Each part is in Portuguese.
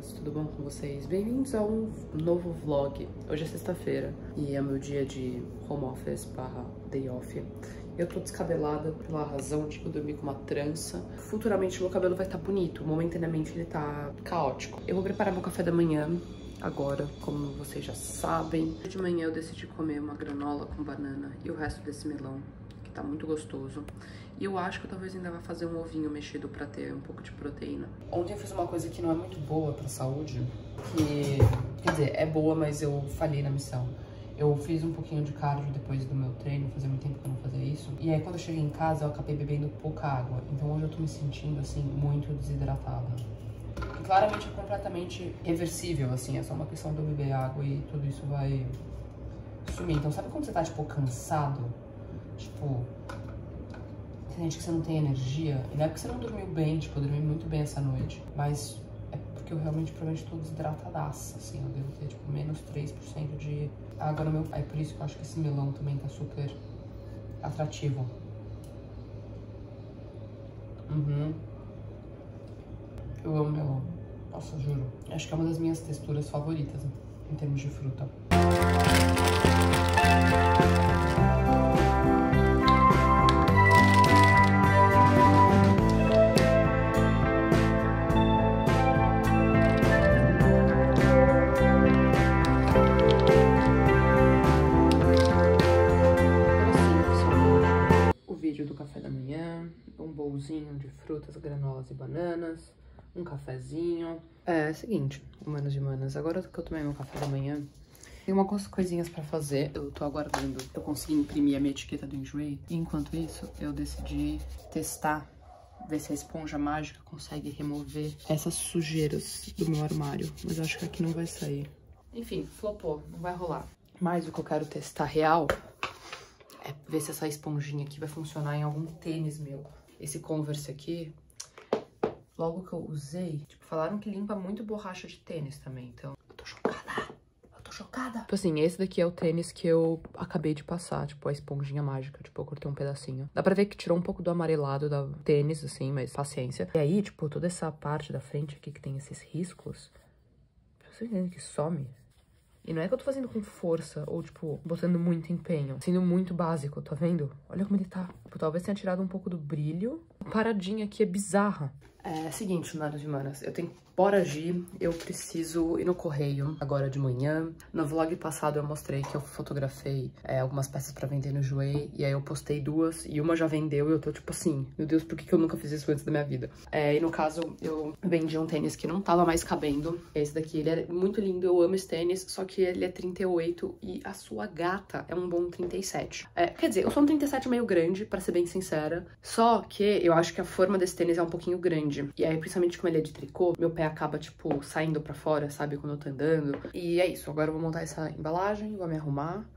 meninas, tudo bom com vocês? Bem-vindos a um novo vlog. Hoje é sexta-feira e é meu dia de home office barra day off. Eu tô descabelada pela razão de que eu dormi com uma trança. Futuramente meu cabelo vai estar tá bonito, momentaneamente ele tá caótico. Eu vou preparar meu café da manhã agora, como vocês já sabem. De manhã eu decidi comer uma granola com banana e o resto desse melão, que tá muito gostoso. E eu acho que eu talvez ainda vá fazer um ovinho mexido pra ter um pouco de proteína. Ontem eu fiz uma coisa que não é muito boa pra saúde, que, quer dizer, é boa, mas eu falhei na missão. Eu fiz um pouquinho de cardio depois do meu treino, fazia muito tempo que eu não fazia isso. E aí quando eu cheguei em casa, eu acabei bebendo pouca água. Então hoje eu tô me sentindo, assim, muito desidratada. E claramente é completamente reversível, assim, é só uma questão de eu beber água e tudo isso vai sumir. Então sabe quando você tá, tipo, cansado? Tipo, sente que você não tem energia. E não é porque você não dormiu bem, tipo, eu dormi muito bem essa noite. Mas é porque eu realmente provavelmente tô desidratadaça, assim. Eu devo ter, tipo, menos 3% de água no meu... É por isso que eu acho que esse melão também tá super atrativo. Uhum. Eu amo melão. Nossa, juro. Acho que é uma das minhas texturas favoritas em termos de fruta. De frutas, granolas e bananas, um cafezinho. É, é seguinte, humanos e manas, agora que eu tomei meu café da manhã, tem umas coisinhas pra fazer. Eu tô aguardando eu conseguir imprimir a minha etiqueta do Enjoei. E enquanto isso, eu decidi testar, ver se a esponja mágica consegue remover essas sujeiras do meu armário. Mas eu acho que aqui não vai sair. Enfim, flopou, não vai rolar. Mas o que eu quero testar real é ver se essa esponjinha aqui vai funcionar em algum tênis meu. Esse Converse aqui, logo que eu usei, tipo, falaram que limpa muito borracha de tênis também, então... Eu tô chocada! Eu tô chocada! Tipo assim, esse daqui é o tênis que eu acabei de passar, tipo, a esponjinha mágica, tipo, eu cortei um pedacinho. Dá pra ver que tirou um pouco do amarelado do tênis, assim, mas paciência. E aí, tipo, toda essa parte da frente aqui que tem esses riscos, vocês entendem que some? E não é que eu tô fazendo com força ou, tipo, botando muito empenho. Sendo muito básico, tá vendo? Olha como ele tá. Tipo, talvez tenha tirado um pouco do brilho. A paradinha aqui é bizarra. É seguinte, manos e manas, eu tenho Bora agir, eu preciso ir no correio agora de manhã. No vlog passado eu mostrei que eu fotografei é, algumas peças pra vender no Joey, e aí eu postei duas, e uma já vendeu, e eu tô tipo assim, meu Deus, por que, que eu nunca fiz isso antes da minha vida? É, e no caso, eu vendi um tênis que não tava mais cabendo, esse daqui, ele é muito lindo, eu amo esse tênis, só que ele é 38 e a sua gata é um bom 37. É, quer dizer, eu sou um 37 meio grande, pra ser bem sincera, só que eu acho que a forma desse tênis é um pouquinho grande, e aí, principalmente como ele é de tricô, meu pé acaba, tipo, saindo pra fora, sabe? Quando eu tô andando. E é isso. Agora eu vou montar essa embalagem, vou me arrumar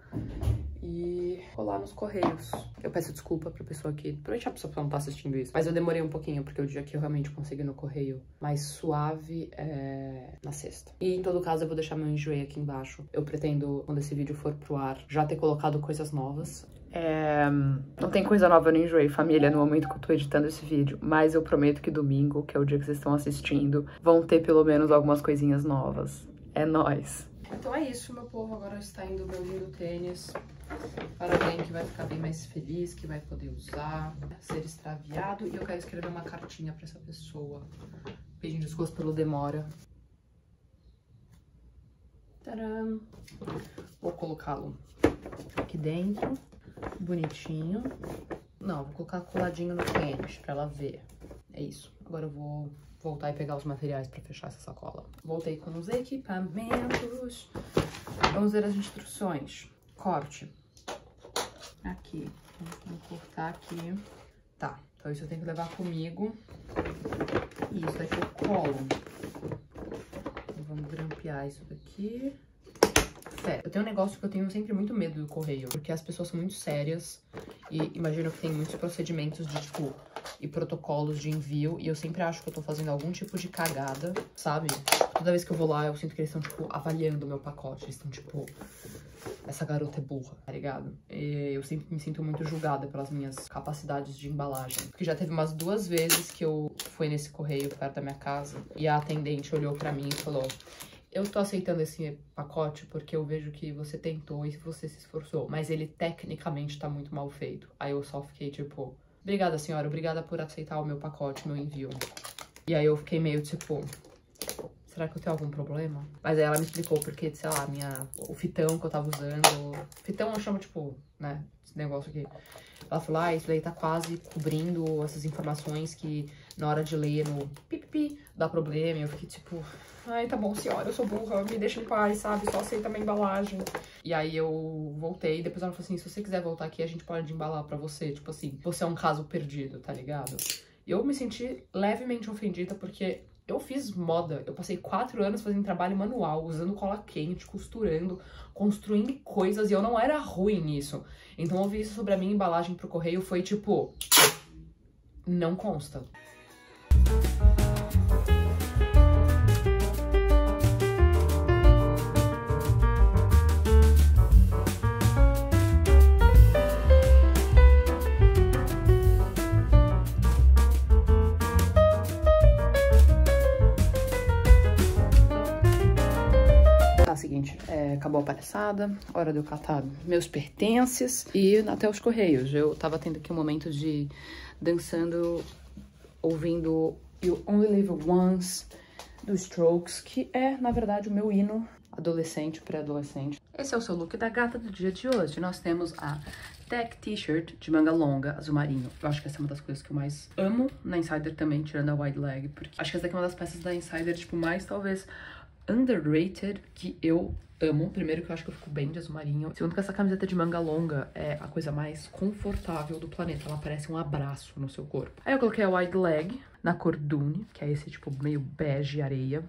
e colar nos correios. Eu peço desculpa pra pessoa que... Provavelmente a pessoa não tá assistindo isso. Mas eu demorei um pouquinho, porque o dia que eu realmente consegui no correio mais suave é na sexta. E em todo caso eu vou deixar meu enjoei aqui embaixo. Eu pretendo, quando esse vídeo for pro ar, já ter colocado coisas novas. É... Não tem coisa nova no Enjoei Família no momento que eu tô editando esse vídeo, mas eu prometo que domingo, que é o dia que vocês estão assistindo, vão ter pelo menos algumas coisinhas novas. É nóis! Então é isso, meu povo. Agora está indo meu lindo tênis para alguém que vai ficar bem mais feliz, que vai poder usar, ser extraviado. E eu quero escrever uma cartinha para essa pessoa, pedindo desculpas pelo demora. Tcharam! Vou colocá-lo aqui dentro bonitinho. Não, vou colocar coladinho no tênis pra ela ver. É isso. Agora eu vou voltar e pegar os materiais pra fechar essa sacola. Voltei com os equipamentos. Vamos ver as instruções. Corte. Aqui. Vou cortar aqui. Tá, então isso eu tenho que levar comigo. E isso daqui eu colo. Então, vamos grampear isso daqui Eu tenho um negócio que eu tenho sempre muito medo do correio, porque as pessoas são muito sérias e imagino que tem muitos procedimentos de, tipo, e protocolos de envio, e eu sempre acho que eu tô fazendo algum tipo de cagada, sabe? toda vez que eu vou lá, eu sinto que eles estão, tipo, avaliando o meu pacote. Eles estão, tipo, essa garota é burra, tá ligado? E eu sempre me sinto muito julgada pelas minhas capacidades de embalagem. Porque já teve umas duas vezes que eu fui nesse correio perto da minha casa e a atendente olhou pra mim e falou: eu tô aceitando esse pacote porque eu vejo que você tentou e você se esforçou, mas ele tecnicamente tá muito mal feito. Aí eu só fiquei tipo, obrigada senhora, obrigada por aceitar o meu pacote, meu envio. E aí eu fiquei meio tipo, será que eu tenho algum problema? Mas aí ela me explicou porque, sei lá, minha, o fitão que eu tava usando, fitão eu chamo tipo, né, esse negócio aqui. Ela falou, ah, isso daí tá quase cobrindo essas informações que na hora de ler no pipipi dá problema. Eu fiquei tipo, ai, tá bom, senhora, eu sou burra, me deixa em paz, sabe? Só aceita minha embalagem. E aí eu voltei, e depois ela falou assim, se você quiser voltar aqui, a gente pode embalar pra você. Tipo assim, você é um caso perdido, tá ligado? E eu me senti levemente ofendida porque eu fiz moda, eu passei quatro anos fazendo trabalho manual, usando cola quente, costurando, construindo coisas e eu não era ruim nisso. Então ouvir isso sobre a minha embalagem pro correio foi tipo. Não consta. Seguinte, é, acabou a palhaçada, hora de eu catar meus pertences e até os correios. Eu tava tendo aqui um momento de dançando, ouvindo You Only Live Once, do Strokes, que é, na verdade, o meu hino adolescente, pré-adolescente. Esse é o seu look da gata do dia de hoje. Nós temos a Tech T-shirt de manga longa, azul marinho. Eu acho que essa é uma das coisas que eu mais amo na Insider também, tirando a wide leg, porque acho que essa daqui é uma das peças da Insider, tipo, mais talvez underrated que eu amo. Primeiro que eu acho que eu fico bem de azul marinho. Segundo que essa camiseta de manga longa é a coisa mais confortável do planeta. Ela parece um abraço no seu corpo. Aí eu coloquei a wide leg na cor Dune, que é esse tipo meio bege areia,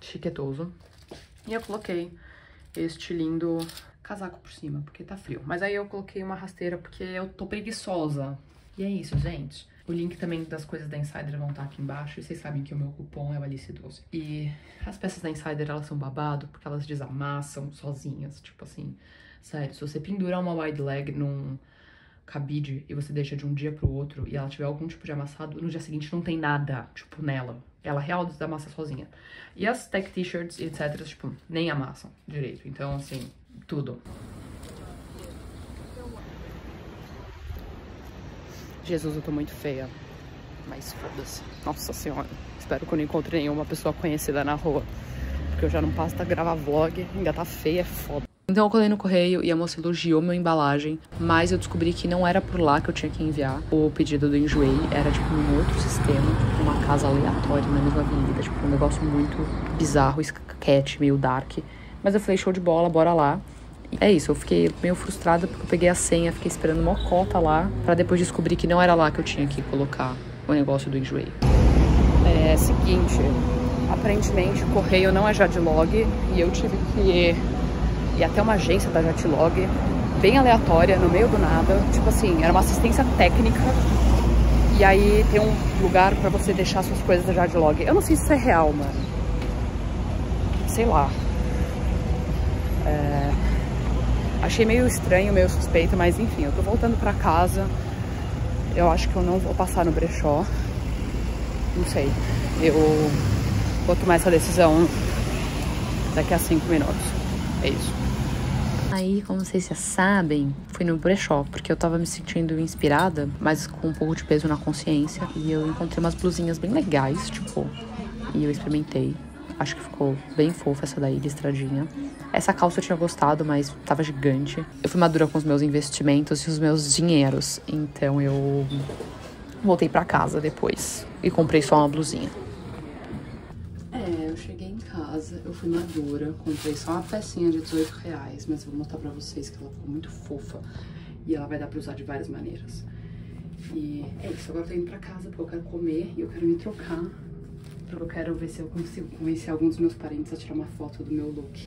chiquetoso. E eu coloquei este lindo casaco por cima, porque tá frio. Mas aí eu coloquei uma rasteira porque eu tô preguiçosa. E é isso, gente. O link também das coisas da Insider vão estar aqui embaixo. E vocês sabem que o meu cupom é o Alice12. E as peças da Insider, elas são babado porque elas desamassam sozinhas. Tipo assim, sério, se você pendurar uma wide leg num cabide e você deixa de um dia pro outro e ela tiver algum tipo de amassado, no dia seguinte não tem nada, tipo, nela. Ela real desamassa sozinha. E as tech t-shirts etc, tipo, nem amassam direito. Então, assim, tudo. Jesus, eu tô muito feia. Mas foda-se. Nossa senhora. Espero que eu não encontre nenhuma pessoa conhecida na rua. Porque eu já não passo pra gravar vlog. Ainda tá feia, é foda. Então eu colei no correio e a moça elogiou minha embalagem, mas eu descobri que não era por lá que eu tinha que enviar o pedido do Enjoei, era tipo um outro sistema, tipo uma casa aleatória na mesma avenida, tipo um negócio muito bizarro, sketch, meio dark. Mas eu falei, show de bola, bora lá. É isso, eu fiquei meio frustrada porque eu peguei a senha, fiquei esperando uma cota lá, para depois descobrir que não era lá que eu tinha que colocar o negócio do Enjoei. É seguinte, aparentemente o correio não é Jadlog e eu tive que ir até uma agência da Jatlog, bem aleatória, no meio do nada. Tipo assim, era uma assistência técnica. E aí tem um lugar para você deixar suas coisas da Jadlog. Eu não sei se isso é real, mano. Sei lá. É... Achei meio estranho, meio suspeito, mas enfim, eu tô voltando pra casa. Eu acho que eu não vou passar no brechó. Não sei. Eu vou tomar essa decisão daqui a cinco minutos. É isso. Aí, como vocês já sabem, fui no brechó, porque eu tava me sentindo inspirada, mas com um pouco de peso na consciência. E eu encontrei umas blusinhas bem legais, tipo, e eu experimentei. Acho que ficou bem fofa essa daí, listradinha. Essa calça eu tinha gostado, mas tava gigante. Eu fui madura com os meus investimentos e os meus dinheiros. Então eu voltei para casa depois e comprei só uma blusinha. É, eu cheguei em casa, eu fui madura, comprei só uma pecinha de 18 reais, mas eu vou mostrar pra vocês que ela ficou muito fofa e ela vai dar pra usar de várias maneiras. E é isso, agora eu tô indo pra casa porque eu quero comer e eu quero me trocar porque eu quero ver se eu consigo convencer alguns dos meus parentes a tirar uma foto do meu look.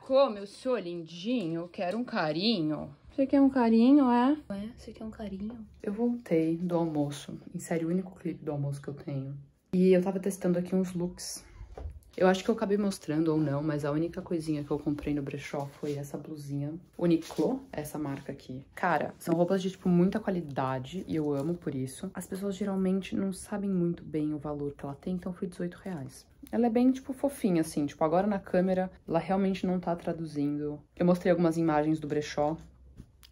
Como eu sou lindinho, eu quero um carinho. Você quer um carinho, é? É, você quer um carinho? Eu voltei do almoço. Em série, o único clipe do almoço que eu tenho. E eu tava testando aqui uns looks Eu acho que eu acabei mostrando ou não, mas a única coisinha que eu comprei no brechó foi essa blusinha Uniqlo, essa marca aqui. Cara, são roupas de, tipo, muita qualidade e eu amo por isso. As pessoas geralmente não sabem muito bem o valor que ela tem, então foi 18 reais. Ela é bem, tipo, fofinha, assim. Tipo, agora na câmera, ela realmente não tá traduzindo. Eu mostrei algumas imagens do brechó.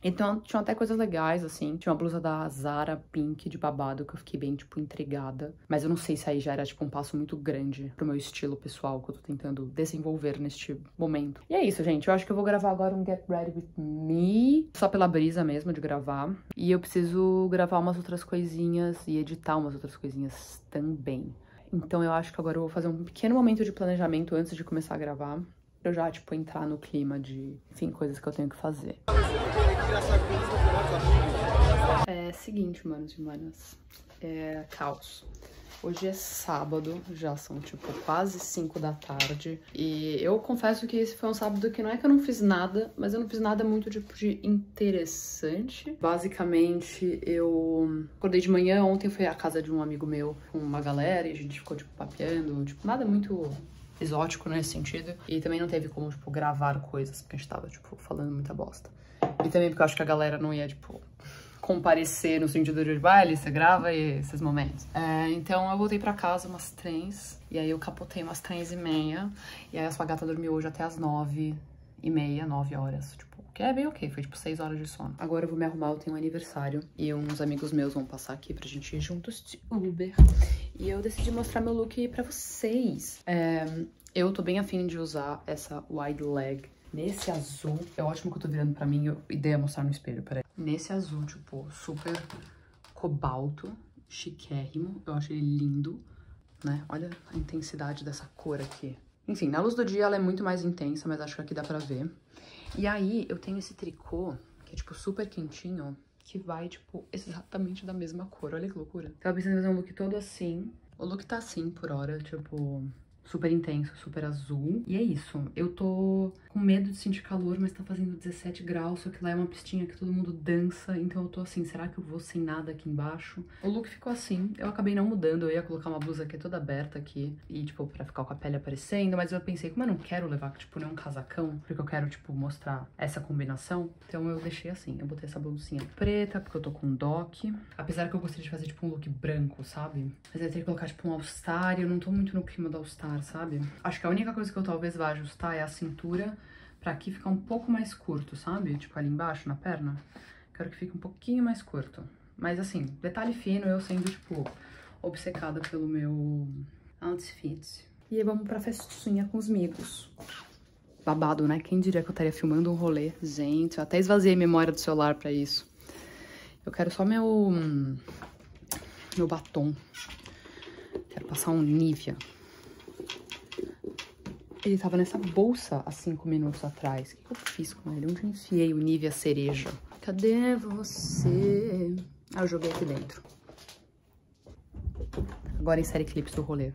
Então, tinha até coisas legais, assim. Tinha uma blusa da Zara Pink de babado que eu fiquei bem, tipo, intrigada. Mas eu não sei se aí já era, tipo, um passo muito grande pro meu estilo pessoal que eu tô tentando desenvolver neste momento. E é isso, gente. Eu acho que eu vou gravar agora um Get Ready With Me. Só pela brisa mesmo de gravar. E eu preciso gravar umas outras coisinhas e editar umas outras coisinhas também. Então eu acho que agora eu vou fazer um pequeno momento de planejamento antes de começar a gravar. Pra eu já, tipo, entrar no clima de, enfim, coisas que eu tenho que fazer. É seguinte, manos e manas. É caos. Hoje é sábado, já são tipo quase 5 da tarde. E eu confesso que esse foi um sábado que não é que eu não fiz nada, mas eu não fiz nada muito tipo de interessante. Basicamente, eu acordei de manhã, ontem fui à casa de um amigo meu com uma galera e a gente ficou tipo papeando, tipo, nada muito exótico nesse sentido. E também não teve como, tipo, gravar coisas, porque a gente tava, tipo, falando muita bosta. E também porque eu acho que a galera não ia, tipo, comparecer no sentido de baile, você grava e esses momentos. É, então eu voltei pra casa umas três, e aí eu capotei umas três e meia, e aí a sua gata dormiu hoje até as nove e meia, nove horas, tipo, que é bem ok, foi tipo seis horas de sono. Agora eu vou me arrumar, eu tenho um aniversário, e uns amigos meus vão passar aqui pra gente ir juntos de Uber. E eu decidi mostrar meu look pra vocês. É, eu tô bem afim de usar essa wide leg nesse azul. É ótimo que eu tô virando pra mim, eu ideia mostrar no espelho, peraí. Nesse azul, tipo, super cobalto, chiquérrimo. Eu acho ele lindo, né? Olha a intensidade dessa cor aqui. Enfim, na luz do dia ela é muito mais intensa, mas acho que aqui dá pra ver. E aí eu tenho esse tricô, que é tipo super quentinho, que vai, tipo, exatamente da mesma cor. Olha que loucura. Tava pensando em fazer um look todo assim. O look tá assim por hora, tipo, super intenso, super azul. E é isso. Eu tô com medo de sentir calor, mas tá fazendo 17 graus, só que lá é uma pistinha que todo mundo dança, então eu tô assim, será que eu vou sem nada aqui embaixo? O look ficou assim, eu acabei não mudando, eu ia colocar uma blusa aqui toda aberta aqui, e tipo, pra ficar com a pele aparecendo, mas eu pensei, como eu não quero levar, tipo, nenhum casacão, porque eu quero, tipo, mostrar essa combinação, então eu deixei assim, eu botei essa blusinha preta, porque eu tô com dock, apesar que eu gostaria de fazer, tipo, um look branco, sabe? Mas eu ter que colocar, tipo, um all-star, eu não tô muito no clima do all-star, sabe? Acho que a única coisa que eu talvez vá ajustar é a cintura, pra aqui ficar um pouco mais curto, sabe? Tipo ali embaixo, na perna. Quero que fique um pouquinho mais curto. Mas assim, detalhe fino, eu sendo, tipo, obcecada pelo meu outfit. E aí vamos pra festinha com os amigos. Babado, né? Quem diria que eu estaria filmando um rolê? Gente, eu até esvaziei a memória do celular pra isso. Eu quero só meu... Meu batom. Quero passar um Nivea. Ele tava nessa bolsa há cinco minutos atrás. O que, que eu fiz com ele? Onde eu enfiei o Nivea cereja? Cadê você? Ah, eu joguei aqui dentro. Agora insere clipes do rolê.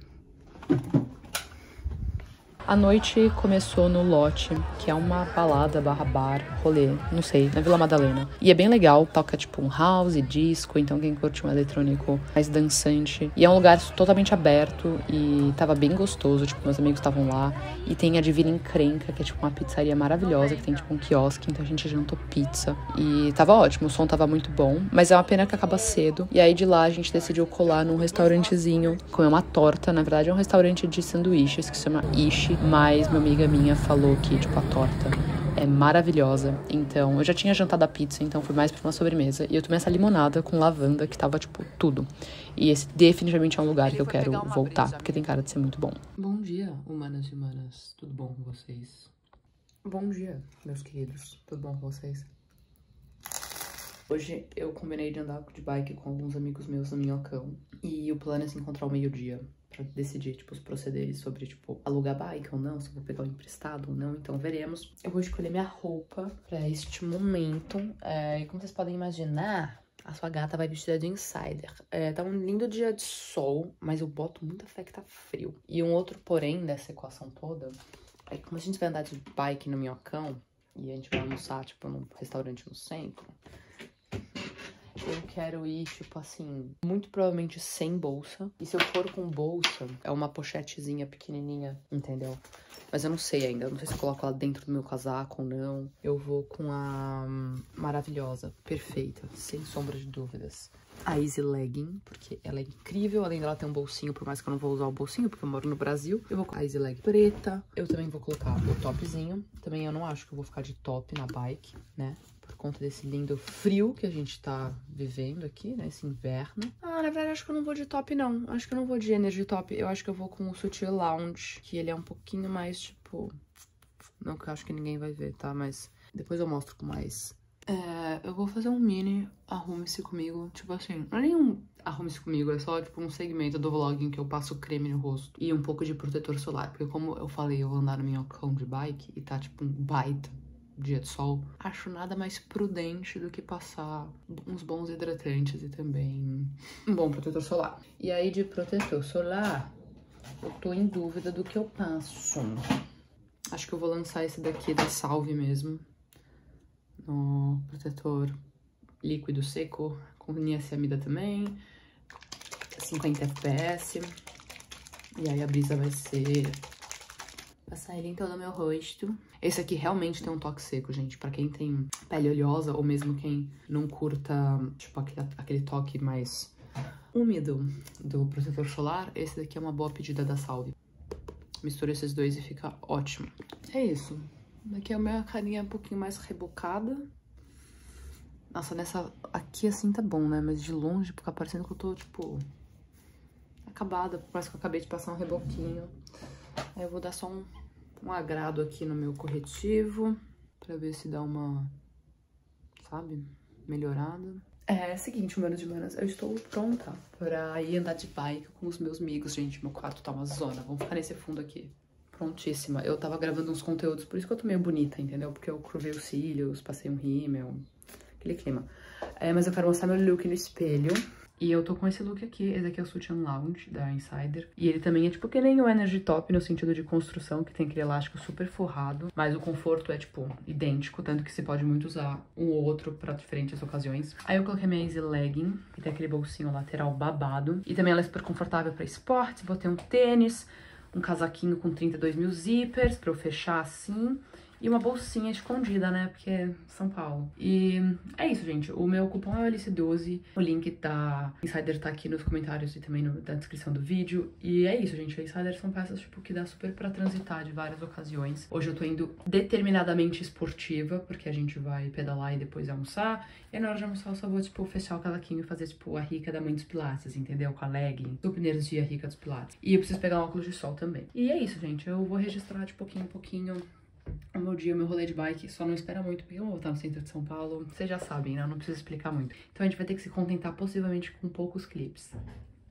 A noite começou no Lote, que é uma balada barra bar, rolê, não sei, na Vila Madalena. E é bem legal, toca tipo um house, disco, então quem curte um eletrônico mais dançante. E é um lugar totalmente aberto e tava bem gostoso, tipo, meus amigos estavam lá. E tem a Divina Encrenca, que é tipo uma pizzaria maravilhosa, que tem tipo um quiosque, então a gente jantou pizza. E tava ótimo, o som tava muito bom, mas é uma pena que acaba cedo. E aí de lá a gente decidiu colar num restaurantezinho, comer uma torta, na verdade é um restaurante de sanduíches que se chama Ishi mas uma amiga minha falou que, tipo, a torta é maravilhosa. Então, eu já tinha jantado a pizza, então fui mais pra uma sobremesa. E eu tomei essa limonada com lavanda, que tava, tipo, tudo. E esse definitivamente é um lugar que eu quero voltar, porque tem cara de ser muito bom. Bom dia, humanas e humanas. Tudo bom com vocês? Bom dia, meus queridos. Tudo bom com vocês? Hoje eu combinei de andar de bike com alguns amigos meus no Minhocão. E o plano é se encontrar ao meio-dia pra decidir, tipo, os procederes sobre, tipo, alugar bike ou não, se eu vou pegar o emprestado ou não, então veremos. Eu vou escolher minha roupa pra este momento, é, e como vocês podem imaginar, a sua gata vai vestida de insider. É, tá um lindo dia de sol, mas eu boto muita fé que tá frio. E um outro porém dessa equação toda é que como a gente vai andar de bike no minhocão, e a gente vai almoçar, tipo, num restaurante no centro, eu quero ir, tipo assim, muito provavelmente sem bolsa. E se eu for com bolsa, é uma pochetezinha pequenininha, entendeu? Mas eu não sei ainda, eu não sei se eu coloco ela dentro do meu casaco ou não. Eu vou com a hum, maravilhosa, perfeita, sem sombra de dúvidas. A Easy Legging, porque ela é incrível, além dela ter um bolsinho, por mais que eu não vou usar o bolsinho, porque eu moro no Brasil. Eu vou com a Easy Leg preta. Eu também vou colocar o topzinho. Também eu não acho que eu vou ficar de top na bike, né? por conta desse lindo frio que a gente tá vivendo aqui, né? Esse inverno. Ah, na verdade, acho que eu não vou de top, não. Acho que eu não vou de Energy Top. Eu acho que eu vou com o Sutil Lounge, que ele é um pouquinho mais, tipo... Não que eu acho que ninguém vai ver, tá? Mas depois eu mostro com mais... É, eu vou fazer um mini arrume-se comigo, tipo assim, não é nenhum arrume-se comigo, é só tipo um segmento do vlog em que eu passo creme no rosto e um pouco de protetor solar, porque como eu falei, eu vou andar no minhocão de bike e tá tipo um baita dia de sol, acho nada mais prudente do que passar uns bons hidratantes e também um bom protetor solar. E aí de protetor solar, eu tô em dúvida do que eu passo. Acho que eu vou lançar esse daqui da Salve mesmo, no protetor líquido seco, com niacinamida também, 50 FPS. E aí a brisa vai ser Passar ele em todo o meu rosto. Esse aqui realmente tem um toque seco, gente. Pra quem tem pele oleosa, ou mesmo quem não curta, tipo, aquele, aquele toque mais úmido do protetor solar, esse daqui é uma boa pedida da Salve. Mistura esses dois e fica ótimo. É isso. Aqui é a minha carinha um pouquinho mais rebocada. Nossa, nessa... Aqui assim tá bom, né? Mas de longe fica parecendo que eu tô, tipo... Acabada. Parece que eu acabei de passar um reboquinho. Aí eu vou dar só um, um agrado aqui no meu corretivo, pra ver se dá uma, sabe, melhorada. É, é seguinte, humanos e humanas, eu estou pronta pra ir andar de bike com os meus amigos, gente. Meu quarto tá uma zona. Vamos ficar nesse fundo aqui. Prontíssima. Eu tava gravando uns conteúdos, por isso que eu tô meio bonita, entendeu? Porque eu cruvei os cílios, passei um rímel, aquele clima. É, mas eu quero mostrar meu look no espelho. E eu tô com esse look aqui, esse aqui é o Sutian Lounge, da Insider. E ele também é tipo que nem o Energy Top, no sentido de construção, que tem aquele elástico super forrado. Mas o conforto é, tipo, idêntico, tanto que você pode muito usar um ou outro pra diferentes ocasiões. Aí eu coloquei minha Easy Legging, que tem aquele bolsinho lateral babado. E também ela é super confortável pra esportes, botei um tênis, um casaquinho com 32 mil zippers pra eu fechar assim e uma bolsinha escondida, né? Porque é São Paulo. E é isso, gente. O meu cupom é Alice12. O link da Insider tá aqui nos comentários e também no, na descrição do vídeo. E é isso, gente. A Insider são peças, tipo, que dá super pra transitar de várias ocasiões. Hoje eu tô indo determinadamente esportiva, porque a gente vai pedalar e depois almoçar. E na hora de almoçar eu só vou, tipo, fechar o cavaquinho e fazer, tipo, a rica da mãe dos pilates, entendeu? Com a legging, super energia rica dos pilates. E eu preciso pegar um óculos de sol também. E é isso, gente. Eu vou registrar de pouquinho em pouquinho o meu dia, o meu rolê de bike, só não espera muito, porque eu vou voltar no centro de São Paulo. Vocês já sabem, né? Eu não preciso explicar muito. Então a gente vai ter que se contentar possivelmente com poucos clipes.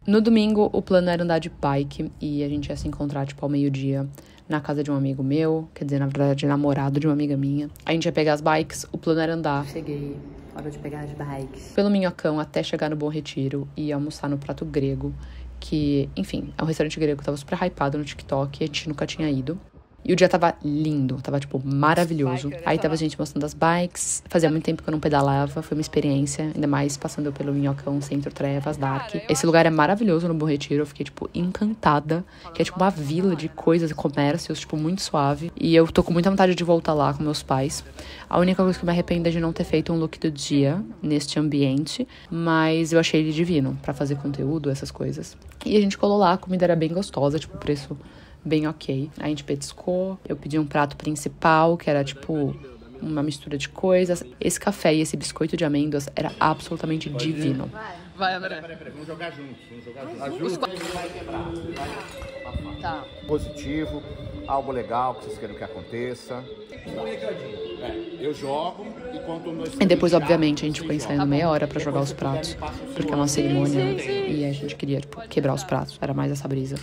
No domingo, o plano era andar de bike e a gente ia se encontrar, tipo, ao meio-dia na casa de um amigo meu, quer dizer, na verdade, namorado de uma amiga minha. A gente ia pegar as bikes, o plano era andar. Cheguei, hora de pegar as bikes. Pelo Minhocão até chegar no Bom Retiro e almoçar no Prato Grego, que, enfim, é um restaurante grego que tava super hypado no TikTok e a gente nunca tinha ido. E o dia tava lindo, tava, tipo, maravilhoso. Aí tava a gente mostrando as bikes. Fazia muito tempo que eu não pedalava, foi uma experiência, ainda mais passando pelo Minhocão, Centro Trevas, Dark. Esse lugar é maravilhoso no Bom Retiro, eu fiquei, tipo, encantada. Que é, tipo, uma vila de coisas e comércios, tipo, muito suave. E eu tô com muita vontade de voltar lá com meus pais. A única coisa que eu me arrependo é de não ter feito um look do dia neste ambiente, mas eu achei ele divino para fazer conteúdo, essas coisas. E a gente colou lá, a comida era bem gostosa, tipo, preço bem ok. A gente petiscou, eu pedi um prato principal, que era tipo uma mistura de coisas. Esse café e esse biscoito de amêndoas era absolutamente divino. Vai, André. Peraí, peraí, vamos jogar juntos. Vamos jogar juntos. vai quebrar. Vai. Tá. Positivo, algo legal que vocês querem que aconteça. É, eu jogo e conto meus. E depois, obviamente, a gente ficou ensaiando meia hora para jogar os pratos, porque é uma cerimônia e a gente queria tipo, quebrar os pratos, era mais essa brisa.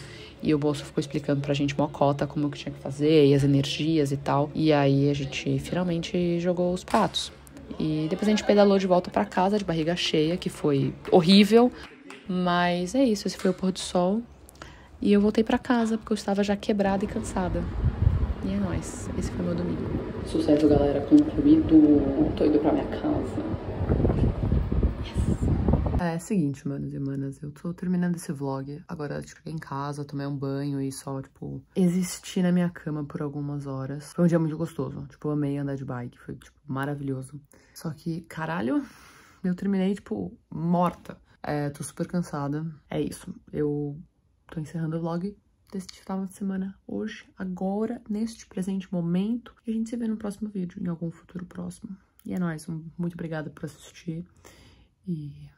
E o bolso ficou explicando pra gente mocota como que tinha que fazer e as energias e tal. E aí a gente finalmente jogou os pratos. E depois a gente pedalou de volta para casa de barriga cheia, que foi horrível. Mas é isso, esse foi o pôr do sol. E eu voltei para casa porque eu estava já quebrada e cansada. E é nóis. Esse foi meu domingo. Sucesso, galera. Concluído. Tô indo pra minha casa. É, é seguinte, manos e manas, eu tô terminando esse vlog. Agora, tipo, em casa, tomei um banho e só, tipo, existi na minha cama por algumas horas. Foi um dia muito gostoso. Tipo, eu amei andar de bike. Foi, tipo, maravilhoso. Só que, caralho, eu terminei, tipo, morta. É, tô super cansada. É isso. Eu tô encerrando o vlog deste final de semana hoje, agora, neste presente momento. E a gente se vê no próximo vídeo, em algum futuro próximo. E é nóis. Muito obrigada por assistir. E